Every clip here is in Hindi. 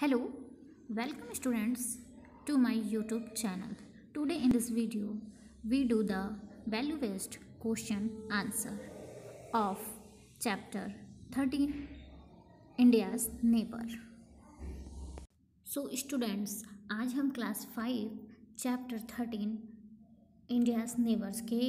Hello, welcome students to my YouTube channel. Today in this video, we do the value based question answer of chapter 13 India's neighbor. So students, आज हम class five chapter thirteen India's neighbours के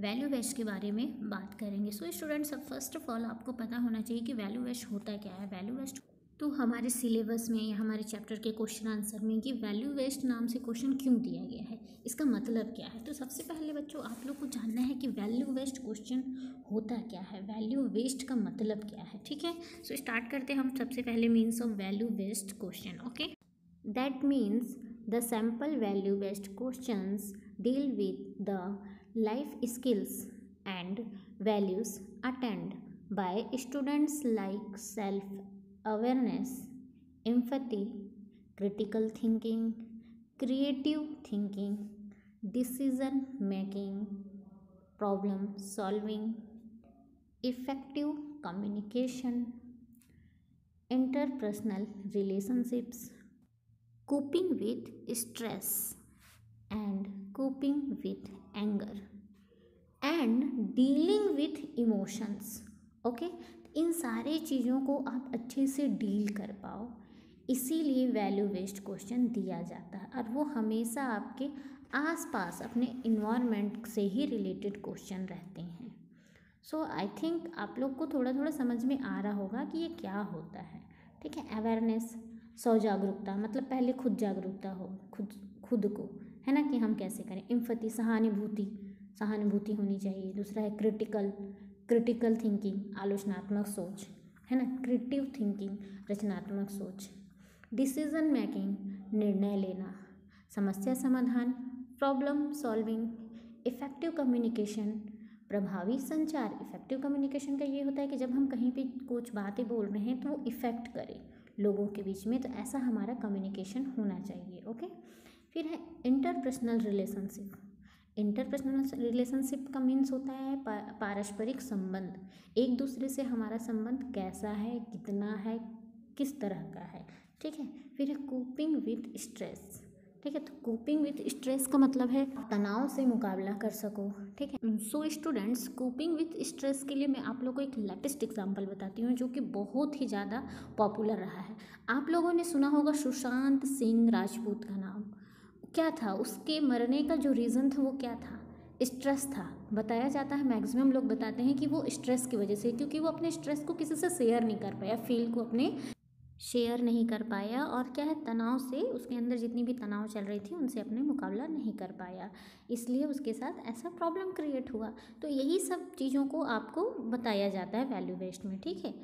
वैल्यू वेस्ट के बारे में बात करेंगे सो स्टूडेंट्स अब फ़र्स्ट ऑफ़ ऑल आपको पता होना चाहिए कि वैल्यू वेस्ट होता क्या है वैल्यू वेस्ट तो हमारे सिलेबस में या हमारे चैप्टर के क्वेश्चन आंसर में कि वैल्यू वेस्ट नाम से क्वेश्चन क्यों दिया गया है? इसका मतलब क्या है? तो सबसे पहले बच्चों, आप लोग को जानना है कि वैल्यू वेस्ट क्वेश्चन होता क्या है? वैल्यू वेस्ट का मतलब क्या है? ठीक है? सो स्टार्ट करते हैं हम सबसे पहले means of value based question okay that means the sample value based question deal with the life skills and values attend by students like self awareness empathy critical thinking creative thinking decision making problem solving effective communication interpersonal relationships coping with stress and coping with anger and dealing with emotions okay? इन सारे चीज़ों को आप अच्छे से डील कर पाओ। इसीलिए वैल्यू बेस्ड क्वेश्चन दिया जाता है और वो हमेशा आपके आसपास, अपने इन्वायरमेंट से ही रिलेटेड क्वेश्चन रहते हैं। सो आई थिंक आप लोग को थोड़ा थोड़ा समझ में आ रहा होगा कि ये क्या होता है। ठीक है? अवेयरनेस सौ जागरूकता मतलब पहले खुद जागरूकता हो, खुद खुद को। है ना कि हम कैसे करें? इम्फती सहानुभूति सहानुभूति होनी चाहिए। दूसरा है क्रिटिकल क्रिटिकल थिंकिंग आलोचनात्मक सोच, है ना? क्रिएटिव थिंकिंग रचनात्मक सोच। डिसीज़न मेकिंग निर्णय लेना, समस्या समाधान प्रॉब्लम सॉल्विंग इफ़ेक्टिव कम्युनिकेशन प्रभावी संचार। इफ़ेक्टिव कम्युनिकेशन का ये होता है कि जब हम कहीं पे कुछ बातें बोल रहे हैं तो वो इफ़ेक्ट करे। लोगों के बीच में तो ऐसा हमारा कम्युनिकेशन होना चाहिए ओके फिर है इंटरपर्सनल रिलेशनशिप इंटरपर्सनल रिलेशनशिप का मीन्स होता है पारस्परिक संबंध। एक दूसरे से हमारा संबंध कैसा है, कितना है, किस तरह का है, ठीक है? फिर है कोपिंग विथ स्ट्रेस ठीक है? तो कोपिंग विथ स्ट्रेस का मतलब है तनाव से मुकाबला कर सको, ठीक है? So students coping with stress के लिए मैं आप लोगों को एक लेटेस्ट एग्जांपल बताती हूँ जो कि बहुत ही ज़्यादा पॉपुलर रहा है। आप लोगों ने सुना होगा सुशांत सिंह राजपूत का नाम। क्या था? उसके मरने का जो रीज़न था, वो क्या था? स्ट्रेस था। बताया जाता है मैक्सिमम लोग बताते हैं कि वो स्ट्रेस की वजह से, क्योंकि वो अपने स्ट्रेस को किसी से शेयर नहीं कर पाया फील को अपने शेयर नहीं कर पाया और क्या है, तनाव से उसके अंदर जितनी भी तनाव चल रही थी, उनसे अपने मुकाबला नहीं कर पाया। इसलिए उसके साथ ऐसा प्रॉब्लम क्रिएट हुआ। तो यही सब चीज़ों को आपको बताया जाता है वैल्यू बेस्ड में, ठीक है?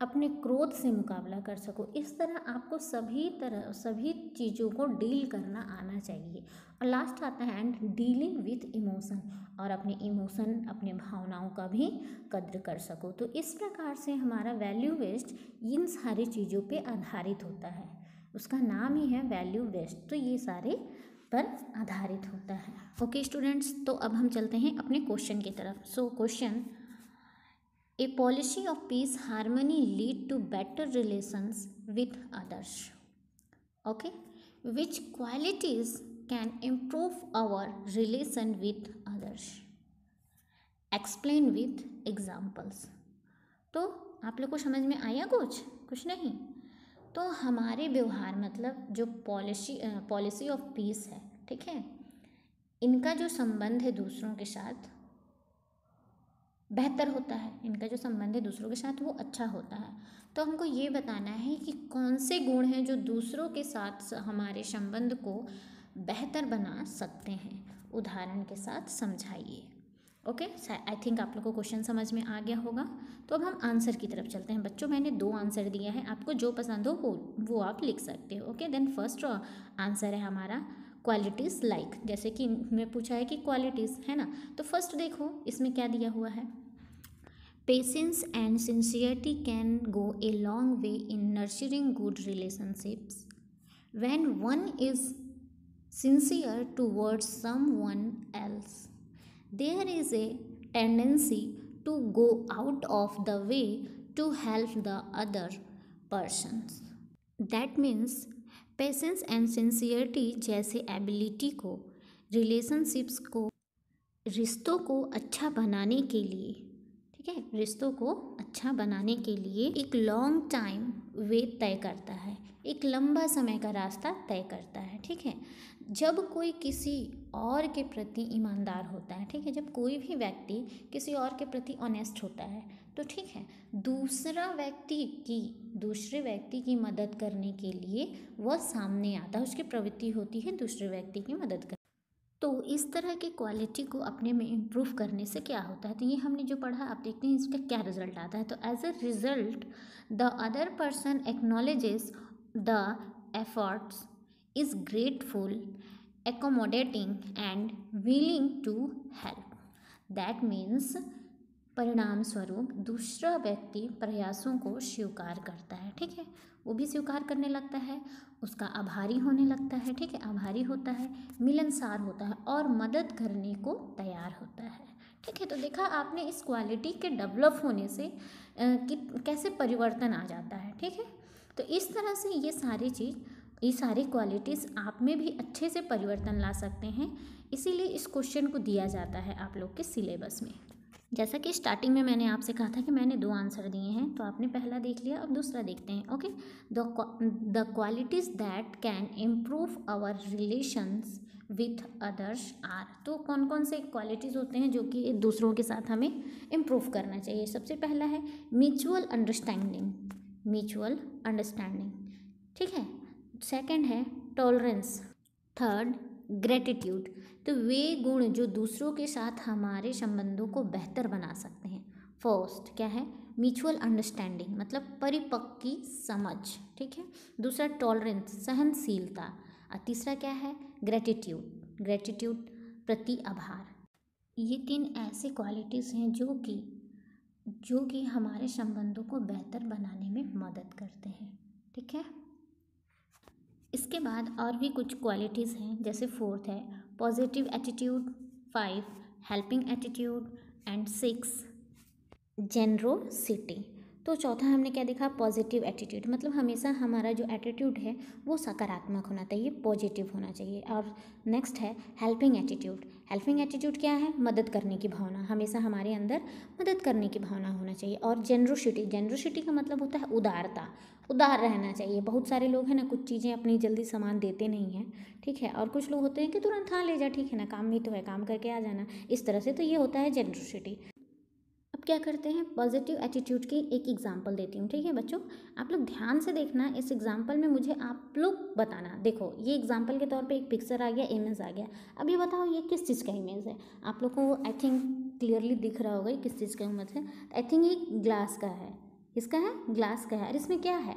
अपने क्रोध से मुकाबला कर सको। इस तरह आपको सभी तरह, सभी चीज़ों को डील करना आना चाहिए। और लास्ट आता है एंड डीलिंग विथ इमोशन और अपने इमोशन अपने भावनाओं का भी कद्र कर सको। तो इस प्रकार से हमारा वैल्यू वेस्ट इन सारी चीज़ों पे पे आधारित होता है। उसका नाम ही है वैल्यू वेस्ट। तो ये सारे पर आधारित होता है। ओके स्टूडेंट्स तो अब हम चलते हैं अपने क्वेश्चन की तरफ़। So question, a policy of peace harmony lead to better relations with others. Okay which qualities can improve our relation with others explain with examples तो आप लोग को समझ में आया कुछ? कुछ नहीं? तो हमारे व्यवहार मतलब जो पॉलिसी पॉलिसी ऑफ़ पीस है, ठीक है? इनका जो संबंध है दूसरों के साथ बेहतर होता है। इनका जो संबंध है दूसरों के साथ वो अच्छा होता है। तो हमको ये बताना है कि कौन से गुण हैं जो दूसरों के साथ हमारे संबंध को बेहतर बना सकते हैं? उदाहरण के साथ समझाइए। ओके आई थिंक आप लोग को क्वेश्चन समझ में आ गया होगा। तो अब हम आंसर की तरफ़ चलते हैं। बच्चों मैंने दो आंसर दिया है। आपको जो पसंद हो वो वो आप लिख सकते हो। ओके देन फ़र्स्ट आंसर है हमारा क्वालिटीज़ लाइक like, जैसे कि मैं पूछा है कि क्वालिटीज़ है ना? तो फ़र्स्ट देखो इसमें क्या दिया हुआ है? Patience and sincerity can go a long way in nurturing good relationships when one is sincere towards someone else there is a tendency to go out of the way to help the other persons. That means patience and sincerity जैसे एबिलिटी को रिलेशनशिप्स को, रिश्तों को अच्छा बनाने के लिए ठीक है? रिश्तों को अच्छा बनाने के लिए एक लॉन्ग टाइम वे तय करता है। एक लंबा समय का रास्ता तय करता है, ठीक है? जब कोई किसी और के प्रति ईमानदार होता है, ठीक है? जब कोई भी व्यक्ति किसी और के प्रति ऑनेस्ट होता है तो ठीक है, दूसरा व्यक्ति की, दूसरे व्यक्ति की मदद करने के लिए वह सामने आता है, उसकी प्रवृत्ति होती है दूसरे व्यक्ति की मदद तो इस तरह की क्वालिटी को अपने में इम्प्रूव करने से क्या होता है? तो ये हमने जो पढ़ा, आप देखते हैं इसका क्या रिज़ल्ट आता है। तो as a result the other person acknowledges the efforts is grateful accommodating and willing to help that means परिणाम स्वरूप दूसरा व्यक्ति प्रयासों को स्वीकार करता है, ठीक है? वो भी स्वीकार करने लगता है, उसका आभारी होने लगता है, ठीक है? आभारी होता है, मिलनसार होता है और मदद करने को तैयार होता है, ठीक है? तो देखा आपने इस क्वालिटी के डेवलप होने से कि, कैसे परिवर्तन आ जाता है, ठीक है? तो इस तरह से ये सारी चीज़, ये सारी क्वालिटीज़ आप में भी अच्छे से परिवर्तन ला सकते हैं, इसीलिए इस क्वेश्चन को दिया जाता है आप लोग के सिलेबस में। जैसा कि स्टार्टिंग में मैंने आपसे कहा था कि मैंने दो आंसर दिए हैं तो आपने पहला देख लिया, अब दूसरा देखते हैं okay the qualities that can improve our relations with others are तो कौन कौन से क्वालिटीज़ होते हैं जो कि दूसरों के साथ हमें इम्प्रूव करना चाहिए? सबसे पहला है म्यूचुअल अंडरस्टैंडिंग म्यूचुअल अंडरस्टैंडिंग ठीक है? सेकेंड है टॉलरेंस थर्ड ग्रेटिट्यूड तो वे गुण जो दूसरों के साथ हमारे संबंधों को बेहतर बना सकते हैं। फ़र्स्ट क्या है? म्यूचुअल अंडरस्टैंडिंग मतलब परिपक्व की समझ, ठीक है? दूसरा टॉलरेंस सहनशीलता। और तीसरा, क्या है? ग्रेटिट्यूड ग्रेटिट्यूड प्रति आभार। ये तीन ऐसे क्वालिटीज़ हैं जो कि जो कि हमारे संबंधों को बेहतर बनाने में मदद करते हैं, ठीक है? इसके बाद और भी कुछ क्वालिटीज़ हैं, जैसे फोर्थ है positive attitude five helping attitude and six generosity तो चौथा हमने क्या देखा? पॉजिटिव एटीट्यूड मतलब हमेशा हमारा जो एटीट्यूड है, वो सकारात्मक होना चाहिए पॉजिटिव होना चाहिए। और नेक्स्ट है हेल्पिंग एटीट्यूड हेल्पिंग एटीट्यूड क्या है? मदद करने की भावना। हमेशा हमारे अंदर मदद करने की भावना होना चाहिए। और जेनरोसिटी जेनरोसिटी का मतलब होता है उदारता। उदार रहना चाहिए। बहुत सारे लोग हैं ना, कुछ चीज़ें अपनी जल्दी सामान देते नहीं हैं, ठीक है? और कुछ लोग होते हैं कि तुरंत हाँ ले जा, ठीक है ना, काम भी तो है, काम करके आ जाना। इस तरह से तो ये होता है जेनरोसिटी अब क्या करते हैं? पॉजिटिव एटीट्यूड की एक एग्ज़ाम्पल देती हूँ, ठीक है बच्चों? आप लोग ध्यान से देखना, इस एग्ज़ाम्पल में मुझे आप लोग बताना। देखो, ये एग्ज़ाम्पल के तौर पे एक पिक्चर आ गया इमेज आ गया। अब ये बताओ, ये किस चीज़ का इमेज है? आप लोग को आई थिंक क्लियरली दिख रहा होगा किस चीज़ का इमेज है? आई थिंक ये ग्लास का है। किसका है? ग्लास का है। और इसमें क्या है?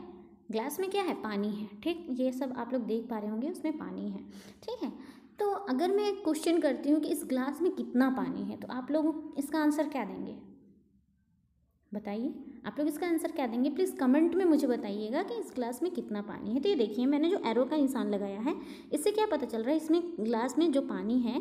ग्लास में क्या है? पानी है। ठीक? ये सब आप लोग देख पा रहे होंगे, उसमें पानी है। ठीक है? तो अगर मैं क्वेश्चन करती हूँ कि इस ग्लास में कितना पानी है तो आप लोग इसका आंसर क्या देंगे? बताइए। आप लोग इसका आंसर क्या देंगे? प्लीज़ कमेंट में मुझे बताइएगा कि इस ग्लास में कितना पानी है। तो ये देखिए, मैंने जो एरो का इंसान लगाया है, इससे क्या पता चल रहा है, इसमें ग्लास में जो पानी है,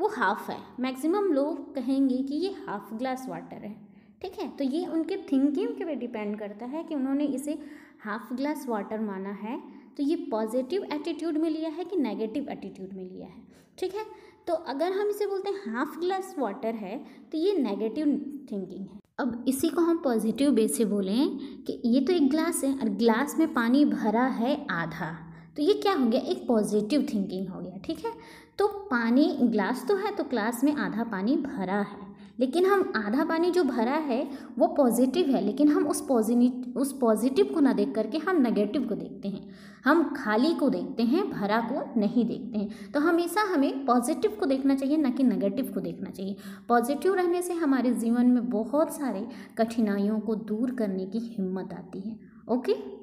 वो हाफ़ है। मैक्सिमम लोग कहेंगे कि ये हाफ़ ग्लास वाटर है। ठीक है? तो ये उनके थिंकिंग के पे डिपेंड करता है कि उन्होंने इसे हाफ़ ग्लास वाटर माना है। तो ये पॉजिटिव एटीट्यूड में लिया है कि नेगेटिव एटीट्यूड में लिया है? ठीक है? तो अगर हम इसे बोलते हैं हाफ़ ग्लास वाटर है तो ये नेगेटिव थिंकिंग है। अब इसी को हम पॉजिटिव बेस से बोलें कि ये तो एक ग्लास है और ग्लास में पानी भरा है आधा। तो ये क्या हो गया? एक पॉजिटिव थिंकिंग हो गया, ठीक है? तो पानी ग्लास तो है तो ग्लास में आधा पानी भरा है। लेकिन हम आधा पानी जो भरा है, वो पॉजिटिव है, लेकिन हम उस पॉजिटिव उस पॉजिटिव को ना देख करके हम नेगेटिव को देखते हैं। हम खाली को देखते हैं, भरा को नहीं देखते हैं। तो हमेशा हमें पॉजिटिव को देखना चाहिए, ना कि नेगेटिव को देखना चाहिए। पॉजिटिव रहने से हमारे जीवन में बहुत सारे कठिनाइयों को दूर करने की हिम्मत आती है। Okay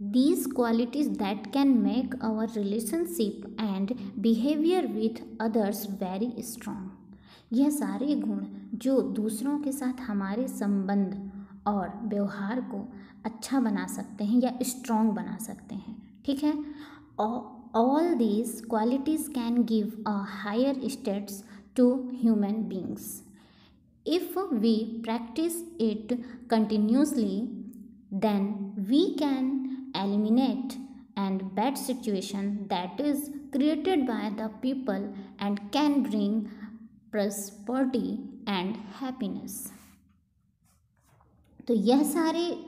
these qualities that can make our relationship and behavior with others very strong यह सारे गुण जो दूसरों के साथ हमारे संबंध और व्यवहार को अच्छा बना सकते हैं या स्ट्रॉन्ग बना सकते हैं, ठीक है? All these qualities can give a higher status to human beings if we practise it continuously then we can eliminate and bad situation that is created by the people and can bring prosperity and happiness तो यह सारे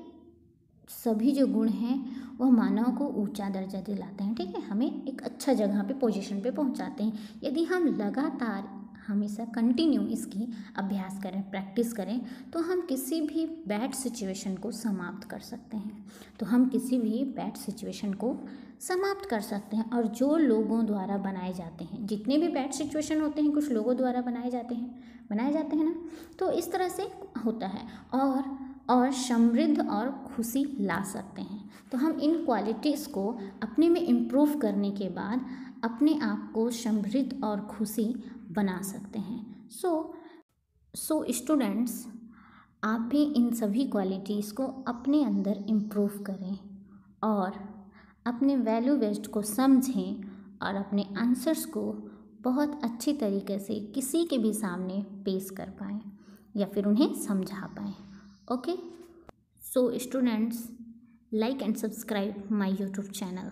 सभी जो गुण हैं, वह मानव को ऊँचा दर्जा दिलाते हैं, ठीक है? हमें एक अच्छा जगह पे पोजीशन पे पहुंचाते हैं। यदि हम लगातार हमेशा कंटिन्यू इसकी अभ्यास करें प्रैक्टिस करें तो हम किसी भी बैड सिचुएशन को समाप्त कर सकते हैं। तो हम किसी भी बैड सिचुएशन को समाप्त कर सकते हैं और जो लोगों द्वारा बनाए जाते हैं, जितने भी बैड सिचुएशन होते हैं, कुछ लोगों द्वारा बनाए जाते हैं, बनाए जाते हैं ना? तो इस तरह से होता है और और समृद्ध और खुशी ला सकते हैं। तो हम इन क्वालिटीज़ को अपने में इम्प्रूव करने के बाद अपने आप को समृद्ध और खुशी बना सकते हैं। सो सो स्टूडेंट्स आप भी इन सभी क्वालिटीज़ को अपने अंदर इम्प्रूव करें और अपने वैल्यू वेस्ट को समझें और अपने आंसर्स को बहुत अच्छी तरीके से किसी के भी सामने पेश कर पाएँ या फिर उन्हें समझा पाएँ। Okay so students like and subscribe my youtube channel.